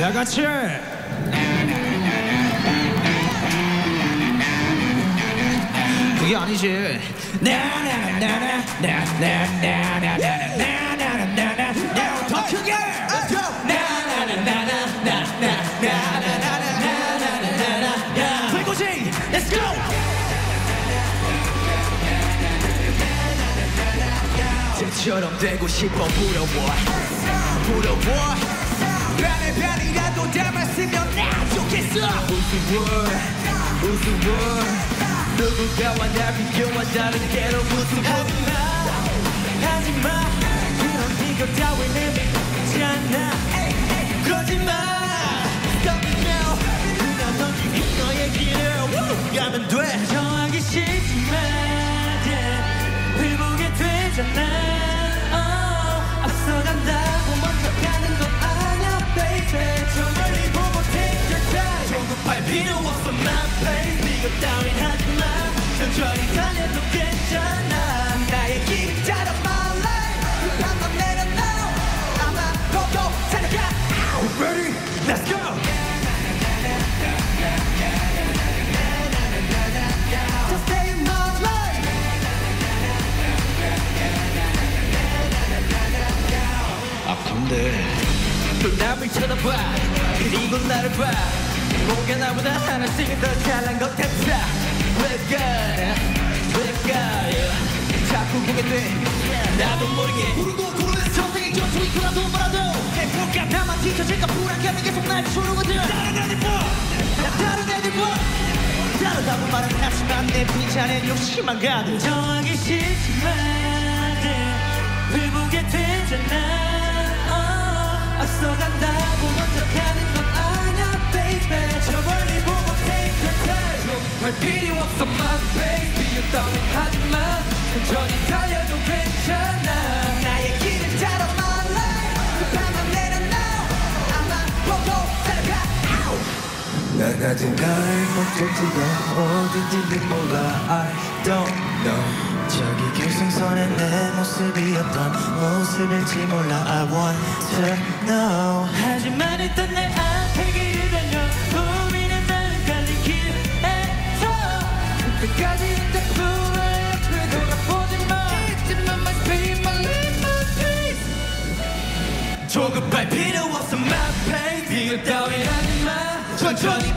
Dagatçı. Kıyanıcı. 쟤처럼 되고 싶어 부러워. 부러워. 변의 변이라도 닮았으면 나 좋겠어. 우스워 우스워. 누군가와 나 비교와 다르게로 우스워. 하지마 하지마. 그런 비교 따위는 믿잖아. 그러지 천천히 달려도 괜찮아. 나의 길 따라 my life 한번 내려놔. 아마 보고 달려가 Ready? Let's go! Just stay in my life 아 근데. 또 남을 쳐다봐. 그리고 나를 봐. 뭐가 나보다 하나씩 더 잘난 것 같아 왜까 왜까 자꾸 보게 돼. 나도 모르게. 부르고 고르는 선택의 전투 이거라도 뭐라도 해볼까 나만 뒤처질까 불안감이 계속 날 조르거든 다른 애들 봐. 나 다른 애들 봐. 다르다고 말은 하지만 내 빈잔엔 욕심만 가득. 정하기 싫지만 yeah, 회복이 되잖아. oh, 앞서간다고 먼저 가는 건 아냐 baby. 저 멀리 보고 take your time 없어. My baby 같은 날 목적지가 어딘지는 몰라. I don't know. 저기 결승선에 내 모습이었던 모습일지 몰라. I want to know. 하지만 일단 내 앞에 조급할 필요 없어 my pace 비교 따윈 하지마. 천천히